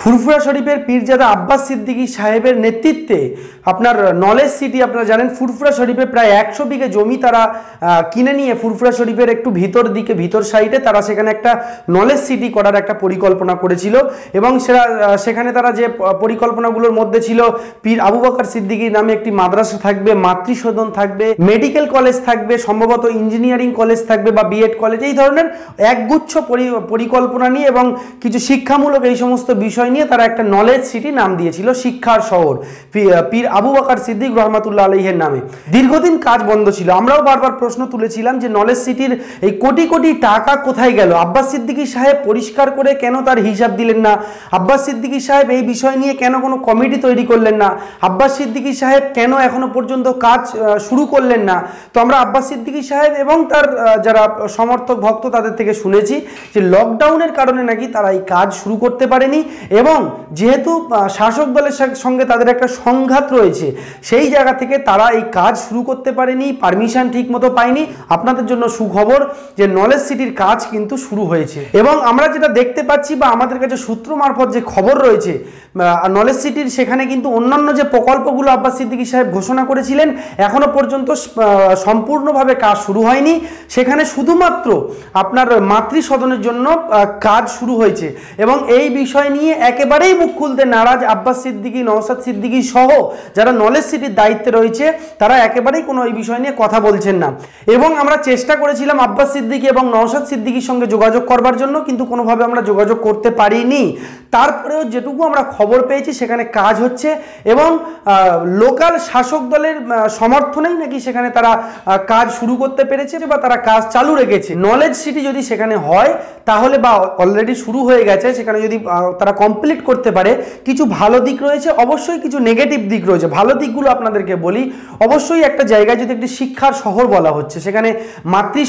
ফুরফুরা শরীফের পীরজাদা আব্বাস সিদ্দিকী সাহেবের নেতৃত্বে আপনার নলেজ সিটি, আপনারা জানেন, ফুরফুরা শরীফে প্রায় একশো বিঘে জমি তারা কিনে নিয়ে ফুরফুরা শরীফের একটু ভিতর দিকে, ভিতর সাইডে তারা সেখানে একটা নলেজ সিটি করার একটা পরিকল্পনা করেছিল এবং সেরা সেখানে তারা যে পরিকল্পনাগুলোর মধ্যে ছিল, পীর আবু বকর সিদ্দিকী নামে একটি মাদ্রাসা থাকবে, মাতৃসদন থাকবে, মেডিকেল কলেজ থাকবে, সম্ভবত ইঞ্জিনিয়ারিং কলেজ থাকবে বা বিএড কলেজ, এই ধরনের একগুচ্ছ পরি- পরিকল্পনা নিয়ে এবং কিছু শিক্ষামূলক এই সমস্ত বিষয় নিয়ে তারা একটা নলেজ সিটি নাম দিয়েছিল শিক্ষার শহর পীর আবু বকর সিদ্দিক রহমাতুল্লাহ আলহের নামে। দীর্ঘদিন কাজ বন্ধ ছিল। আমরাও বারবার প্রশ্ন তুলেছিলাম যে নলেজ সিটির এই কোটি কোটি টাকা কোথায় গেল? আব্বাস সিদ্দিকী সাহেব পরিষ্কার করে কেন তার হিসাব দিলেন না? আব্বাস সিদ্দিকী সাহেব এই বিষয় নিয়ে কেন কোনো কমিটি তৈরি করলেন না? আব্বাস সিদ্দিকী সাহেব কেন এখনও পর্যন্ত কাজ শুরু করলেন না? তো আমরা আব্বাস সিদ্দিকী সাহেব এবং তার যারা সমর্থক ভক্ত তাদের থেকে শুনেছি যে লকডাউনের কারণে নাকি তারা এই কাজ শুরু করতে পারেনি এবং যেহেতু শাসক দলের সঙ্গে তাদের একটা সংঘাত রয়েছে, সেই জায়গা থেকে তারা এই কাজ শুরু করতে পারেনি, পারমিশন ঠিক মতো পায়নি। আপনাদের জন্য সুখবর যে নলেজ সিটির কাজ কিন্তু শুরু হয়েছে। এবং আমরা যেটা দেখতে পাচ্ছি বা আমাদের কাছে সূত্র মারফত যে খবর রয়েছে নলেজ সিটির সেখানে কিন্তু অন্যান্য যে প্রকল্পগুলো আব্বাস সিদ্দিকী সাহেব ঘোষণা করেছিলেন, এখনও পর্যন্ত সম্পূর্ণভাবে কাজ শুরু হয়নি। সেখানে শুধুমাত্র আপনার মাতৃ সদনের জন্য কাজ শুরু হয়েছে। এবং এই বিষয় নিয়ে একেবারেই মুখ খুলতে নারাজ আব্বাস সিদ্দিকী নওসাদ সিদ্দিকী সহ যারা নলেজ সিটির দায়িত্বে রয়েছে, তারা একেবারেই কোনো এই বিষয় নিয়ে কথা বলছেন না। এবং আমরা চেষ্টা করেছিলাম আব্বাস সিদ্দিকী এবং নওসাদ সিদ্দিকীর সঙ্গে যোগাযোগ করবার জন্য, কিন্তু কোনোভাবে আমরা যোগাযোগ করতে পারিনি। তারপরেও যেটুকু আমরা খবর পেয়েছি, সেখানে কাজ হচ্ছে এবং লোকাল শাসক দলের সমর্থনেই নাকি সেখানে তারা কাজ শুরু করতে পেরেছে বা তারা কাজ চালু রেখেছে। নলেজ সিটি যদি সেখানে হয়, তাহলে বা অলরেডি শুরু হয়ে গেছে, সেখানে যদি তারা কমপ্লিট করতে পারে। কিছু ভালো দিক রয়েছে, অবশ্যই কিছু নেগেটিভ দিক রয়েছে। ভালো দিকগুলো আপনাদেরকে বলি, অবশ্যই একটা জায়গায় যদি একটি শিক্ষার শহর বলা হচ্ছে, সেখানে মাতৃ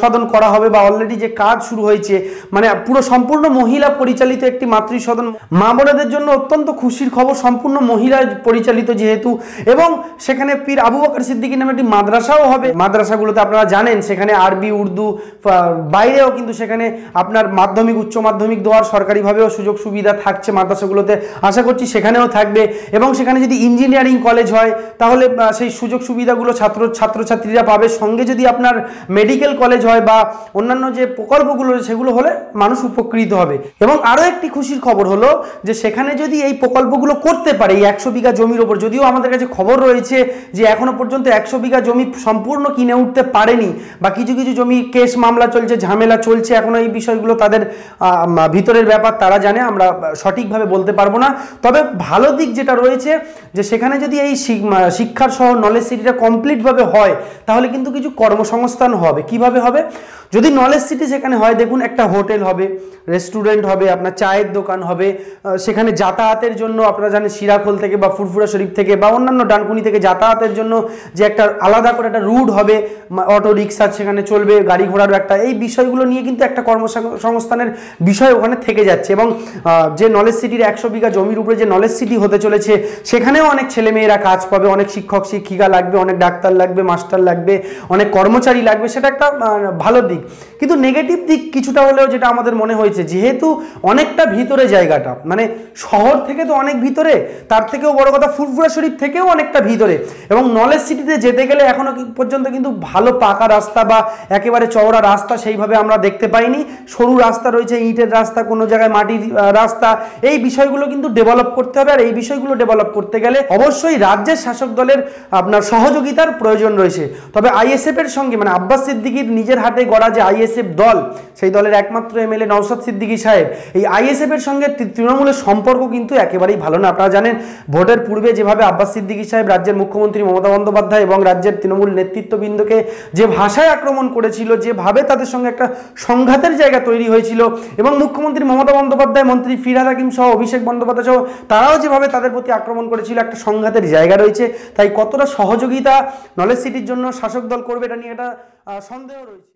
সদন করা হবে বা অলরেডি যে কাজ শুরু হয়েছে মানে পুরো সম্পূর্ণ মহিলা পরিচালিত একটি মাতৃ সদন মা বোনেদের জন্য অত্যন্ত খুশির খবর, সম্পূর্ণ মহিলা পরিচালিত যেহেতু, এবং সেখানে পীর আবু বকর সিদ্দিকী নামে একটি মাদ্রাসাও হবে। মাদ্রাসাগুলোতে আপনারা জানেন, সেখানে আরবি, উর্দু বাইরেও কিন্তু সেখানে আপনার মাধ্যমিক, উচ্চ মাধ্যমিক দেওয়ার সরকারিভাবেও সুযোগ সুবিধা থাকছে মাদ্রাসাগুলোতে। আশা করছি সেখানেও থাকবে। এবং সেখানে যদি ইঞ্জিনিয়ারিং কলেজ হয়, তাহলে সেই সুযোগ সুবিধাগুলো ছাত্র, ছাত্রছাত্রীরা পাবে। সঙ্গে যদি আপনার মেডিকেল কলেজ হয় বা অন্যান্য যে প্রকল্পগুলো সেগুলো হলে মানুষ উপকৃত হবে। এবং আরও একটি খুশির খবর হলো যে, সেখানে যদি এই প্রকল্পগুলো করতে পারে, এই একশো বিঘা জমির ওপর, যদিও আমাদের কাছে খবর রয়েছে যে, এখনও পর্যন্ত একশো বিঘা জমি সম্পূর্ণ কিনে উঠতে পারেনি বা কিছু কিছু জমি কেস মামলা চলছে, ঝামেলা চলছে। এখনও এই বিষয়গুলো তাদের ভিতরের ব্যাপার, তারা জানে। আমরা সঠিকভাবে বলতে পারব না। তবে ভালো দিক যেটা রয়েছে, যে সেখানে যদি এই শিক্ষার সহ নলেজ সিটিটা কমপ্লিটভাবে হয়, তাহলে কিন্তু কিছু কর্মসংস্থান হবে। কীভাবে হবে? যদি নলেজ সিটি সেখানে হয়, দেখুন একটা হোটেল হবে রেস্টুরেন্ট হবে, আপনার চায়ের দোকান হবে সেখানে যাতায়াতের জন্য আপনারা জানেন সিরাখোল থেকে বা ফুরফুরা শরীফ থেকে বা অন্যান্য ডানকুনি থেকে যাতায়াতের জন্য যে একটা আলাদা করে একটা রুট হবে অটো রিক্সা সেখানে চলবে, গাড়ি ঘোড়ারও একটা, এই বিষয়গুলো নিয়ে কিন্তু একটা কর্মসংস্থানের বিষয় ওখানে থেকে যাচ্ছে এবং যে নলেজ সিটির একশো বিঘা জমির উপরে যে নলেজ সিটি হতে চলেছে, সেখানেও অনেক ছেলেমেয়েরা কাজ পাবে, অনেক শিক্ষক, শিক্ষিকা লাগবে, অনেক ডাক্তার লাগবে মাস্টার লাগবে, অনেক কর্মচারী লাগবে, সেটা একটা ভালো দিক। কিন্তু নেগেটিভ দিক কিছুটা হলেও যেটা আমাদের মনে হয়েছে, যেহেতু অনেকটা ভিতরে জায়গাটা মানে শহর থেকে তো অনেক ভিতরে, তার থেকেও বড় কথা ফুরফুরা শরীফ থেকেও অনেকটা ভিতরে। এবং নলেজ সিটিতে যেতে গেলে এখনও পর্যন্ত কিন্তু ভালো পাকা রাস্তা বা একেবারে চওড়া রাস্তা সেইভাবে আমরা দেখতে পাইনি। সরু রাস্তা রয়েছে, ইটের রাস্তা, কোনো জায়গায় মাটির রাস্তা। এই বিষয়গুলো কিন্তু ডেভেলপ করতে হবে, আর এই বিষয়গুলো ডেভেলপ করতে গেলে অবশ্যই রাজ্যের শাসক দলের আপনার সহযোগিতার প্রয়োজন রয়েছে। তবে আইএসএফ এর সঙ্গে মানে আব্বাস সিদ্দিকির নিজের হাতে গড়া যে আইএসএফ দল, সেই দলের একমাত্র এমএলএ নওসাদ সিদ্দিকী সাহেব, এই আইএসএফ এর সঙ্গে তৃণমূলের সম্পর্ক কিন্তু একেবারেই ভালো না। আপনারা জানেন, ভোটের পূর্বে যেভাবে আব্বাস সিদ্দিকী সাহেব রাজ্যের মুখ্যমন্ত্রী মমতা বন্দ্যোপাধ্যায় এবং রাজ্যের তৃণমূল নেতৃত্ববৃন্দকে যে ভাষায় আক্রমণ করেছিল, যেভাবে তাদের সঙ্গে একটা সংঘাতের জায়গা তৈরি হয়েছিল এবং মুখ্যমন্ত্রী মমতা বন্দ্যোপাধ্যায়, মন্ত্রী ফিরহাদ হাকিম সহ অভিষেক বন্দ্যোপাধ্যায় সহ, তারাও যেভাবে তাদের প্রতি আক্রমণ করেছিল, একটা সংঘাতের জায়গা রয়েছে। তাই কতটা সহযোগিতা নলেজ সিটির জন্য শাসক দল করবে এটা নিয়ে একটা সন্দেহ রয়েছে।